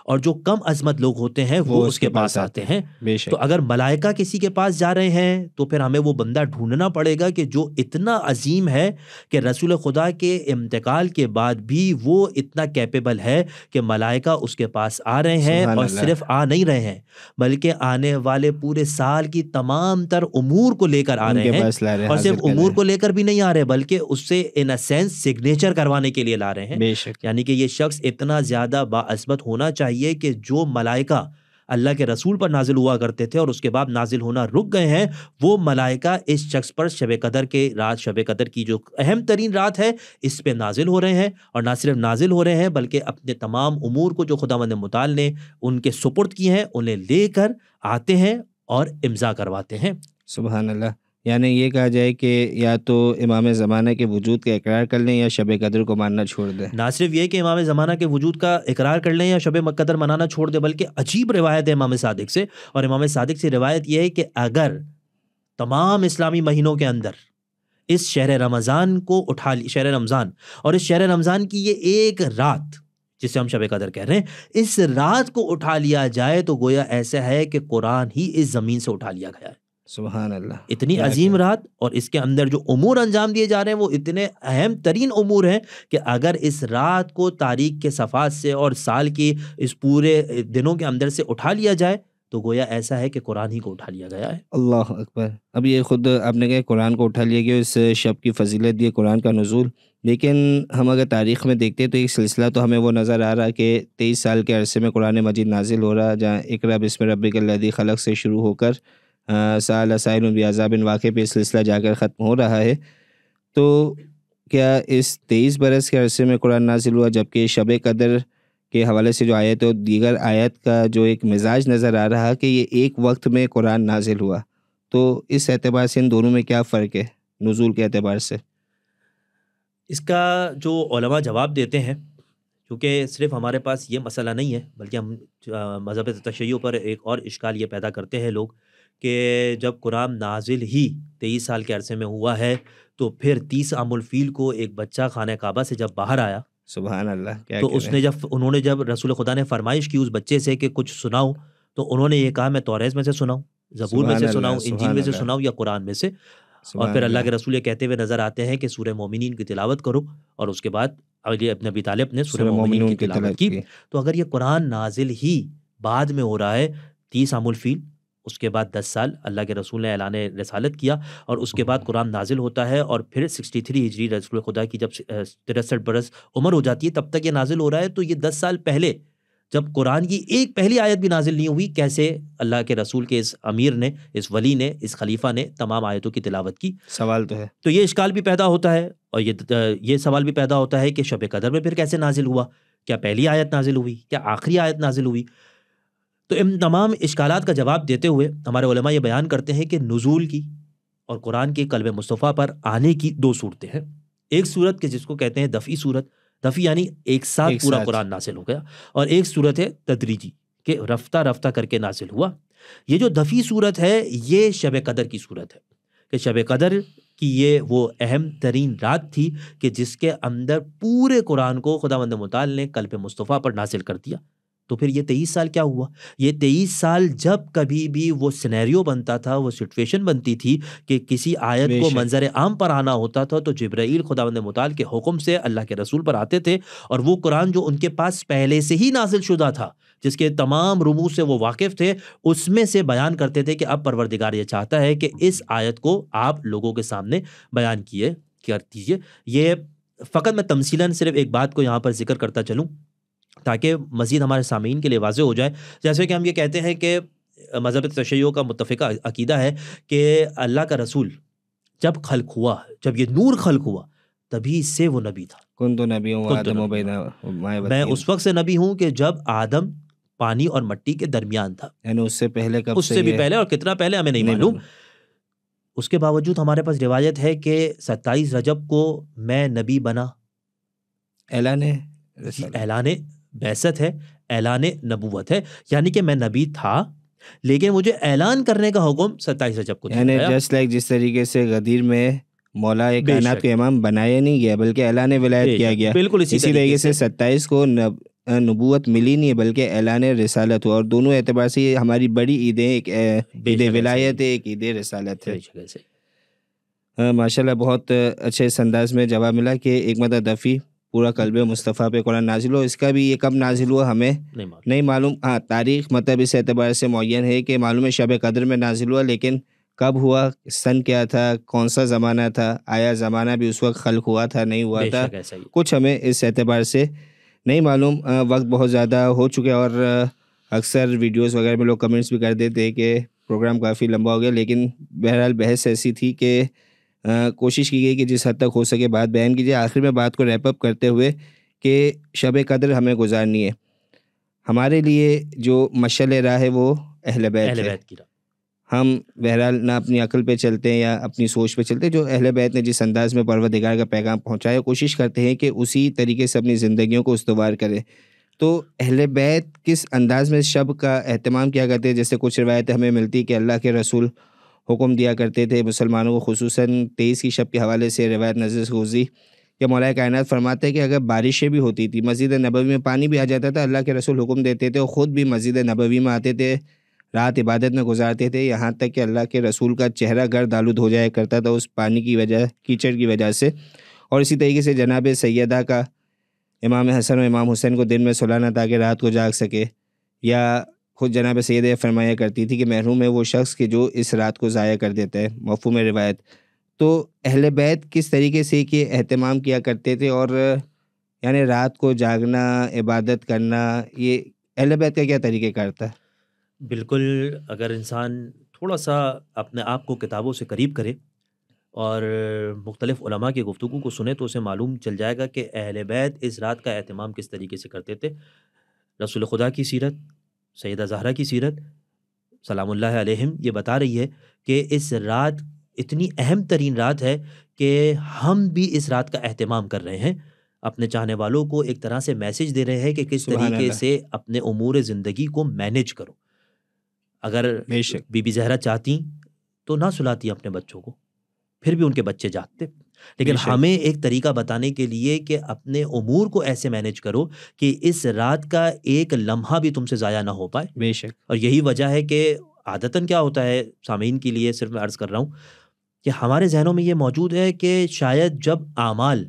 और जो कम अजमत लोग होते हैं वो, वो उसके पास आते हैं। तो अगर मलाइका किसी के पास जा रहे हैं तो फिर हमें वो बंदा ढूंढना पड़ेगा कि जो इतना अजीम है कि रसूल खुदा के इंतकाल के बाद भी वो इतना कैपेबल है कि मलाइका उसके पास आ रहे हैं और सिर्फ़ आ नहीं रहे हैं बल्कि आने वाले पूरे साल की तमाम तर उमूर को लेकर आ रहे हैं हैं और सिर्फ़ उमूर को लेकर भी नहीं आ रहे बल्कि उससे इन अ सेंस सिग्नेचर करवाने के लिए ला रहे हैं। यानी कि ये शख्स इतना ज़्यादा बाअसमत होना चाहिए कि जो मलाइका अल्लाह के रसूल पर नाजिल हुआ करते थे और उसके बाद नाजिल होना रुक गए हैं, वो मलाइका इस शख्स पर शब कदर के रात, शब कदर की जो अहम तरीन रात है, इस पर नाजिल हो रहे हैं और ना सिर्फ़ नाजिल हो रहे हैं, बल्कि अपने तमाम उमूर को जो खुदा मंद मताल ने उनके सुपुर्द किए हैं, उन्हें लेकर आते हैं और इम्ज़ा करवाते हैं। सुबह अल्लाह यानी ये कहा जाए कि या तो इमाम ज़माना के वजूद का इकरार कर लें या शब कदर को मानना छोड़ दें। ना सिर्फ़ ये कि इमाम ज़माना के वजूद का इकरार कर लें या शब मकदर मनाना छोड़ दें, बल्कि अजीब रिवायत है इमाम सादिक से। और इमाम सादिक से रिवायत यह है कि अगर तमाम इस्लामी महीनों के अंदर इस शहर रमज़ान को उठा ली, शहर रमज़ान, और इस शहर रमज़ान की ये एक रात, जिसे हम शब कदर कह रहे हैं, इस रात को उठा लिया जाए तो गोया ऐसा है कि कुरान ही इस ज़मीन से उठा लिया गया है। सुबहान अल्लाह इतनी अजीम रात और इसके अंदर जो उमूर अंजाम दिए जा रहे हैं वो इतने अहम तरीन उमूर हैं कि अगर इस रात को तारीख के सफ़ात से और साल की इस पूरे दिनों के अंदर से उठा लिया जाए तो गोया ऐसा है कि कुरान ही को उठा लिया गया है। अल्लाह अकबर। अब ये ख़ुद आपने कहा कुरान को उठा लिया गया इस शब की फजीलत दी कुरान का नजूल। लेकिन हम अगर तारीख़ में देखते हैं तो एक सिलसिला तो हमें वो नज़र आ रहा है कि तेईस साल के अरसे में कुरान मजीद नाजिल हो रहा जहाँ इकरा बिस्म रबिकल्लदी खलक से शुरू होकर साल साइल वाक़े पे सिलसिला जाकर ख़त्म हो रहा है। तो क्या इस तेईस बरस के अरसे में कुरान नाजिल हुआ, जबकि शब कदर के हवाले से जो आयत है, दीगर आयत का जो एक मिजाज नज़र आ रहा कि ये एक वक्त में कुरान नाजिल हुआ। तो इस एतबार से इन दोनों में क्या फ़र्क है, नज़ुल के अतबार से? इसका जो जवाब देते हैं, क्योंकि सिर्फ़ हमारे पास ये मसला नहीं है, बल्कि हम मज़हब तशैय पर एक और इश्काल ये पैदा करते हैं लोग कि जब कुरान नाजिल ही तेईस साल के अरसे में हुआ है तो फिर तीस आमुलफ़ील को एक बच्चा खाना काबा से जब बाहर आया सुबह अल्लाह क्या तो उसने जब उन्होंने जब रसूल खुदा ने फरमाइश की उस बच्चे से कि कुछ सुनाओ तो उन्होंने ये कहा मैं तौरेज में से सुनाऊँ जबूर में से सुनाऊँ इंजील में से सुनाऊँ या कुरान में से? और फिर अल्लाह के रसूल ये कहते हुए नज़र आते हैं कि सूर्य मोमिन की तिलावत करो और उसके बाद अली अपने अबी तालिब ने सूर्य मोमिन की तिलावत की। तो अगर ये कुरान नाजिल ही बाद में हो रहा है तीस आमुल फील उसके बाद दस साल अल्लाह के रसूल ने ऐलान रसालत किया और उसके बाद कुरान नाजिल होता है और फिर सिक्सटी थ्री हिजरी रसूल खुदा की जब तिरसठ बरस उम्र हो जाती है तब तक ये नाजिल हो रहा है। तो ये दस साल पहले जब कुरान की एक पहली आयत भी नाजिल नहीं हुई कैसे अल्लाह के रसूल के इस अमीर ने इस वली ने इस खलीफा ने तमाम आयतों की तिलावत की। सवाल तो है। तो ये इश्काल भी पैदा होता है और ये ये सवाल भी पैदा होता है कि शब कदर में फिर कैसे नाजिल हुआ? क्या पहली आयत नाजिल हुई? क्या आखिरी आयत नाजिल हुई? तो इन तमाम इश्काल का जवाब देते हुए हमारे उलमा ये बयान करते हैं कि नज़ुल की और कुरान के कलब मुस्तफ़ा पर आने की दो सूरतें हैं। एक सूरत के जिसको कहते हैं दफ़ी सूरत दफ़ी यानी एक साथ एक पूरा कुरान नासिल हो गया और एक सूरत है तदरीजी के रफ्ता रफ्ता करके नासिल हुआ। ये जो दफ़ी सूरत है ये शब कदर की सूरत है कि शब कदर की ये वो अहम तरीन रात थी कि जिसके अंदर पूरे कुरान को खुदा मंद मताल ने कल्प मुस्तफ़ा पर नासिल कर दिया। तो फिर ये तेईस साल क्या हुआ? ये तेईस साल जब कभी भी वो सिनेरियो बनता था वो सिचुएशन बनती थी कि किसी आयत को मंजर आम पर आना होता था तो जब्राइल खुदावंद मुताल के हुक्म से अल्लाह के रसूल पर आते थे और वो कुरान जो उनके पास पहले से ही नाजिल शुदा था जिसके तमाम रूमू से वो वाकिफ़ थे उसमें से बयान करते थे कि अब परवरदिगार ये चाहता है कि इस आयत को आप लोगों के सामने बयान किए कर दीजिए। ये फ़कत मैं तमसीला सिर्फ़ एक बात को यहाँ पर ज़िक्र करता चलूँ ताकि मज़ीद हमारे सामीन के लिए वाजे हो जाए। जैसे कि हम ये कहते हैं कि मज़हब तशैयों का मुतफ़ा अकीदा है कि अल्लाह का रसूल जब खल्क हुआ जब ये नूर खल्क हुआ तभी से वो नबी था। कौन तो नबी मैं उस वक्त से नबी हूँ कि जब आदम पानी और मट्टी के दरमियान था। यानी उससे पहले कब उससे भी पहले और कितना पहले हमें नहीं मालूम। उसके बावजूद हमारे पास रिवायत है कि सत्ताईस रजब को मैं नबी बना। ऐलान? ऐलान। बैसत है ऐलान नबूवत है यानी कि मैं नबी था लेकिन मुझे ऐलान करने का हुक्म सत्ताईस रजब को यानी जस्ट लाइक जिस तरीके से गदीर में मौला एक कायनात के इमाम बनाया नहीं गया बल्कि ऐलान विलायत किया गया बिल्कुल इसी तरीके से सत्ताईस को नब, नबूत मिली नहीं है बल्कि ऐलान रिसालत हुआ और दोनों एतबार से हमारी बड़ी ईदें एक ईद विलायत है। एक ईद रिसालत है। माशाल्लाह बहुत अच्छे इस अंदाज में जवाब मिला कि एक मतलब दफ़ी पूरा कल्ब मुस्तफ़ा पे कुरान नाजिल हो। इसका भी ये कब नाजिल हुआ हमें? नहीं मालूम। हाँ तारीख़ मतलब इस एतबार से मुन है कि मालूम है शब कदर में नाजिल हुआ लेकिन कब हुआ सन क्या था कौन सा ज़माना था आया ज़माना भी उस वक्त खल्क हुआ था नहीं हुआ था। कुछ हमें इस एतबार से नहीं मालूम। वक्त बहुत ज़्यादा हो चुके और अक्सर वीडियोस वगैरह में लोग कमेंट्स भी कर देते हैं कि प्रोग्राम काफ़ी लंबा हो गया लेकिन बहरहाल बहस ऐसी थी कि कोशिश की गई कि जिस हद तक हो सके बात बयान कीजिए। आखिर में बात को रैपअप करते हुए कि शब कदर हमें गुजारनी है। हमारे लिए जो मशल राह है वो अहल बैत है। हम बहरहाल ना अपनी अकल पे चलते हैं या अपनी सोच पे चलते हैं। जो अहल बैत ने जिस अंदाज में परवदिगार का पैगाम पहुँचाया कोशिश करते हैं कि उसी तरीके से अपनी ज़िंदगियों को उसवार करें। तो अहल बैत किस अंदाज में शब का अहतमाम किया करते हैं? जैसे कुछ रवायतें हमें मिलती कि अल्लाह के रसूल हुक्म दिया करते थे मुसलमानों को खसूस तेईस की शब के हवाले से रवायत नज़र गुजरी। कि मौलाए कायनात फरमाते हैं कि अगर बारिशें भी होती थी, मस्जिद नबवी में पानी भी आ जाता था, अल्लाह के रसूल हुक्म देते थे और ख़ुद भी मस्जिद नबवी में आते थे, रात इबादत में गुजारते थे। यहाँ तक कि अल्लाह के रसूल का चेहरा गर्द आलूद हो जाया करता था उस पानी की वजह, कीचड़ की वजह से। और इसी तरीके से जनाब सैदा का इमाम हसन और इमाम हुसैन को दिन में सुलाना ताकि रात को जाग सके, या खुद जनाब सैद फरमाया करती थी कि महरूम है वो शख्स के जो इस रात को ज़ाया कर देता है, मफहूम रिवायत। तो अहल बैत किस तरीके से कि अहतमाम किया करते थे और, यानी रात को जागना, इबादत करना, ये अहल बैत का क्या तरीके तरीक़ेकार था? बिल्कुल, अगर इंसान थोड़ा सा अपने आप को किताबों से करीब करे और मुख्तलिफ़ की गुफ्तु को सुने तो उसे मालूम चल जाएगा कि अहल बैत इस रात का अहतमाम किस तरीके से करते थे। रसूल खुदा की सीरत सैदा जहरा की सीरत सलामुल्लाह अलैहिम ये बता रही है कि इस रात इतनी अहम तरीन रात है कि हम भी इस रात का अहतमाम कर रहे हैं। अपने चाहने वालों को एक तरह से मैसेज दे रहे हैं कि किस तरीके से अपने उमूर ज़िंदगी को मैनेज करो। अगर बीबी जहरा चाहती तो ना सुलाती अपने बच्चों को फिर भी उनके बच्चे जागते। लेकिन हमें एक तरीका बताने के लिए कि अपने उमूर को ऐसे मैनेज करो कि इस रात का एक लम्हा भी तुमसे ज़ाया ना हो पाए। बेशक। और यही वजह है कि आदतन क्या होता है सामीन के लिए सिर्फ़ मैं अर्ज़ कर रहा हूँ कि हमारे जहनों में ये मौजूद है कि शायद जब आमाल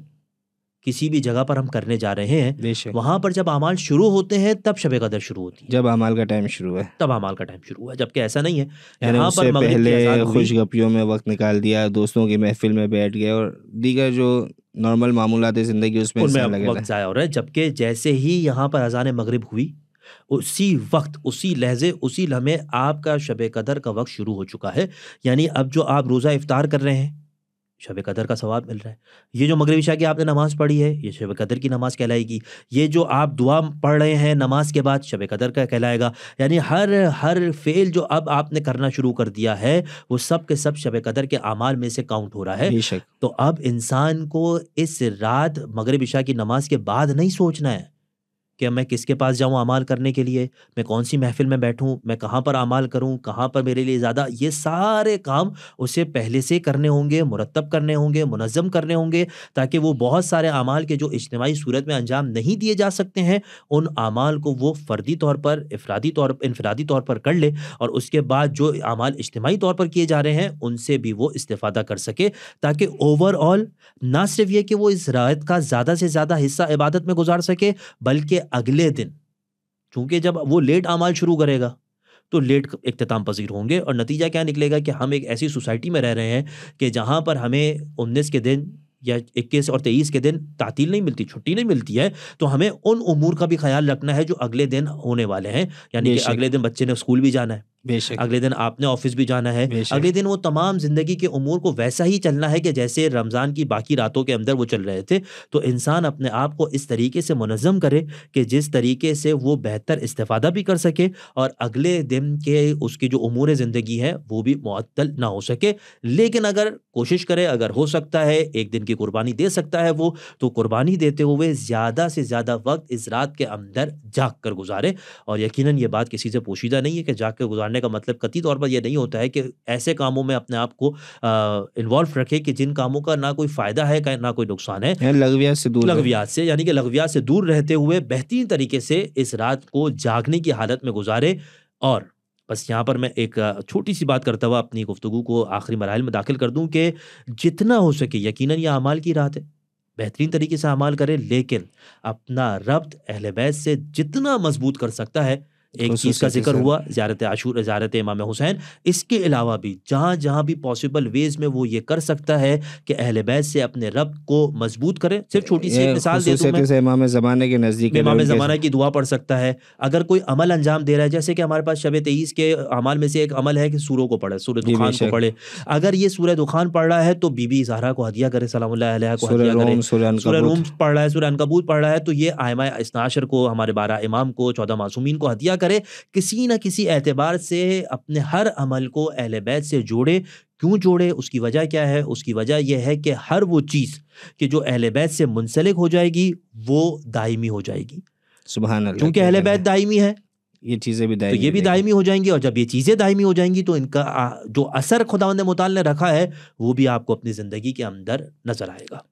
किसी भी जगह पर हम करने जा रहे हैं वहाँ पर जब अमाल शुरू होते हैं तब शब कदर शुरू होती है। जब अमाल का टाइम शुरू है। तब आमाल का टाइम शुरू हुआ जबकि ऐसा नहीं है। यहाँ की पहले खुशगपियों में वक्त निकाल दिया दोस्तों की महफिल में बैठ गए और दीगर जो नॉर्मल मामूलात ज़िंदगी उसमें वक्त ज़ाया हो रहा है जबकि जैसे ही यहाँ पर अजान मगरब हुई उसी वक्त उसी लहजे उसी लम्हे आपका शब कदर का वक्त शुरू हो चुका है। यानी अब जो आप रोज़ा इफ्तार कर रहे हैं शब कदर का सवाब मिल रहा है। ये जो मगरब इशा की आपने नमाज़ पढ़ी है ये शब कदर की नमाज़ कहलाएगी। ये जो आप दुआ पढ़ रहे हैं नमाज़ के बाद शब कदर का कहलाएगा। यानी हर हर फेल जो अब आपने करना शुरू कर दिया है वो सब के सब शब कदर के अमाल में से काउंट हो रहा है। तो अब इंसान को इस रात मगरिब इशा की नमाज़ के बाद नहीं सोचना है। कि मैं किसके पास जाऊँ अमाल करने के लिए? मैं कौन सी महफिल में बैठूं? मैं कहाँ पर अमाल करूँ? कहाँ पर मेरे लिए ज़्यादा? ये सारे काम उसे पहले से करने होंगे मुरतब करने होंगे मुनज़म करने होंगे, ताकि वो बहुत सारे अमाल के जो इज्तमाही सूरत में अंजाम नहीं दिए जा सकते हैं, उन अमाल को वो फ़र्दी तौर पर, इफरादी तौर, इनफरादी तौर पर कर ले और उसके बाद जो अमाल इज्तमाही तौर पर किए जा रहे हैं, उनसे भी वो इस्तेफ़ादा कर सके, ताकि ओवरऑल ना सिर्फ़ ये कि वो इस रात का ज़्यादा से ज़्यादा हिस्सा इबादत में गुजार सके, बल्कि अगले दिन चूँकि जब वो लेट अमाल शुरू करेगा तो लेट इख्ताम पजीर होंगे और नतीजा क्या निकलेगा कि हम एक ऐसी सोसाइटी में रह रहे हैं कि जहाँ पर हमें उन्नीस के दिन या इक्कीस और तेईस के दिन तातील नहीं मिलती छुट्टी नहीं मिलती है तो हमें उन उमूर का भी ख्याल रखना है जो अगले दिन होने वाले हैं यानी कि अगले दिन बच्चे ने स्कूल भी जाना है। अगले दिन आपने ऑफ़िस भी जाना है। अगले दिन वो तमाम ज़िंदगी के उमूर को वैसा ही चलना है कि जैसे रमज़ान की बाकी रातों के अंदर वो चल रहे थे। तो इंसान अपने आप को इस तरीके से मुनज़म करे कि जिस तरीके से वो बेहतर इस्तेफादा भी कर सके और अगले दिन के उसकी जो उमूर ज़िंदगी है वो भी मअतल ना हो सके। लेकिन अगर कोशिश करे अगर हो सकता है एक दिन की कुर्बानी दे सकता है वो तो कुर्बानी देते हुए ज़्यादा से ज़्यादा वक्त इस रात के अंदर जाग कर गुजारे। और यकीनन ये बात किसी से पोशीदा नहीं है कि जाग कर गुजारने का मतलब कती तौर पर यह नहीं होता है कि ऐसे कामों में अपने आप को इन्वॉल्व रखे कि जिन कामों का ना कोई फ़ायदा है ना कोई नुकसान है। लगवियात से दूर रहो। लघवियात से यानी कि लघवियात से दूर रहते हुए बेहतरीन तरीके से इस रात को जागने की हालत में गुजारे। और बस यहाँ पर मैं एक छोटी सी बात करता हुआ अपनी गुफ्तगू को आखिरी मराहल में दाखिल कर दूँ कि जितना हो सके यकीन यह अमाल की रात है। बेहतरीन तरीके से अमाल करे लेकिन अपना रब्त अहल बैत से जितना मज़बूत कर सकता है एक चीज़ का ज़िक्र हुआ ज़्यारत आशूर ज़्यारत इमाम हुसैन। इसके अलावा भी जहाँ जहाँ भी पॉसिबल वेज में वो ये कर सकता है कि अहल बैत से अपने रब को मज़बूत करें। सिर्फ़ छोटी सी मिसाल दे दूँ मैं। इमाम ज़माने के नज़दीक इमाम ज़माना की दुआ पढ़ सकता है। अगर कोई अमल अंजाम दे रहा है जैसे कि हमारे पास शब तेईस के अमाल में से एक अमल है कि सूरों को पढ़े सूर्य दुखान को पढ़े। अगर ये सूर्य दुखान पढ़ रहा है तो बीबी जहरा को हदिया करे सलाम को हदिया करे। सूर्य रूम पढ़ रहा है सूर्य अनकबूत पढ़ रहा है तो ये आयमा इसनाशर को हमारे बारह इमाम को चौदह मासूमीन को हदिया करे किसी न किसी एतबार से अपने हर अमल को अहल बैत से जोड़े। क्यों जोड़े? उसकी वजह क्या है? उसकी वजह यह है कि हर वो चीज़ कि जो अहल बैत से मुंसलिक हो जाएगी वो दायमी हो जाएगी। अल्लाह क्योंकि अहल बैत दायमी है ये चीज़ें भी दायमी तो ये भी दायमी हो जाएँगी और जब ये चीज़ें दायमी हो जाएँगी तो इनका जो असर खुदावंद मुताल ने रखा है वो भी आपको अपनी ज़िंदगी के अंदर नज़र आएगा।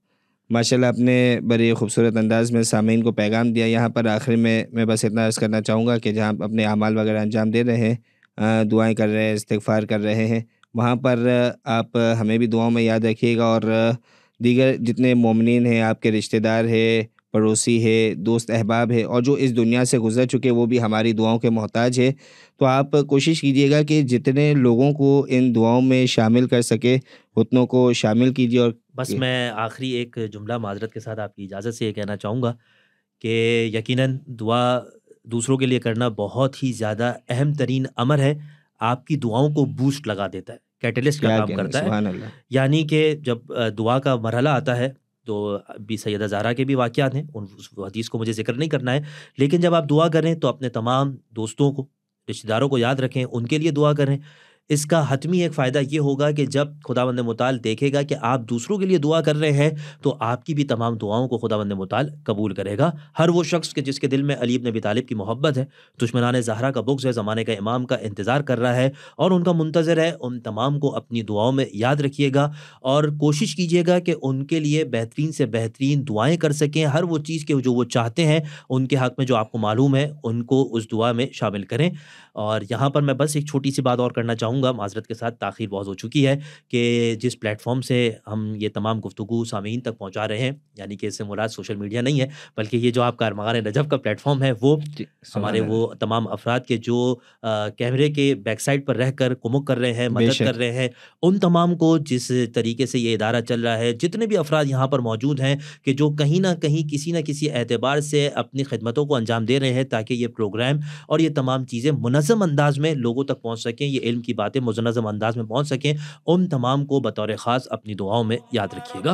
माशाल्लाह आपने बड़े खूबसूरत अंदाज में सामीन को पैगाम दिया। यहाँ पर आखिर में मैं बस इतना अर्ज़ करना चाहूँगा कि जहाँ अपने अमाल वगैरह अंजाम दे रहे हैं दुआएँ कर रहे हैं इस्तफ़ार कर रहे हैं, वहाँ पर आप हमें भी दुआओं में याद रखिएगा और दीगर जितने मोमिन हैं, आपके रिश्तेदार है, पड़ोसी है, दोस्त अहबाब है और जो इस दुनिया से गुजर चुके वो भी हमारी दुआओं के मोहताज है। तो आप कोशिश कीजिएगा कि जितने लोगों को इन दुआओं में शामिल कर सके, उतनों को शामिल कीजिए और बस मैं आखिरी एक जुमला माजरत के साथ आपकी इजाज़त से ये कहना चाहूँगा कि यकीनन दुआ दूसरों के लिए करना बहुत ही ज़्यादा अहम तरीन अमर है। आपकी दुआओं को बूस्ट लगा देता है कैटलिस्ट का काम करता है। यानी कि जब दुआ का मरहला आता है तो अभी सैदा ज़ारा के भी वाक़यात हैं उन हदीस को मुझे ज़िक्र नहीं करना है। लेकिन जब आप दुआ करें तो अपने तमाम दोस्तों को रिश्तेदारों को याद रखें उनके लिए दुआ करें। इसका हतमी एक फ़ायदा ये होगा कि जब खुदावंद मुताल देखेगा कि आप दूसरों के लिए दुआ कर रहे हैं तो आपकी भी तमाम दुआओं को खुदावंद मताल कबूल करेगा। हर वो शख्स के जिसके दिल में अलीब नबी तालिब की मोहब्बत है, दुश्मनान ज़हरा का बुग्ज़ है, ज़माने का इमाम का इंतज़ार कर रहा है, और उनका मुंतज़र है, उन तमाम को अपनी दुआओं में याद रखिएगा और कोशिश कीजिएगा कि उनके लिए बेहतरीन से बेहतरीन दुआएँ कर सकें। हर वो चीज़ के जो वो चाहते हैं, उनके हक़ में जो आपको मालूम है, उनको उस दुआ में शामिल करें। और यहाँ पर मैं बस एक छोटी सी बात और करना चाहूँगा। माजरत के साथ ताख़ीर बहुत हो चुकी है कि जिस प्लेटफॉर्म से हम ये तमाम गुफ्तु सामीन तक पहुँचा रहे हैं यानी कि इससे मुराद सोशल मीडिया नहीं है बल्कि ये जो आपका अरमान नजब का प्लेटफॉर्म है वो हमारे वो तमाम अफराद के जो कैमरे के बैक साइड पर रहकर कुमुक कर रहे हैं मदद कर रहे हैं उन तमाम को जिस तरीके से ये इदारा चल रहा है जितने भी अफराद यहाँ पर मौजूद हैं कि जो कहीं ना कहीं किसी न किसी एतबार से अपनी खिदमतों को अंजाम दे रहे हैं ताकि ये प्रोग्राम और ये तमाम चीज़ें मुनज़म अंदाज में लोगों तक पहुँच सकें ये इल्म की बातें मुनज़म अंदाज में पहुँच सकें उन तमाम को बतौर ख़ास अपनी दुआओं में याद रखिएगा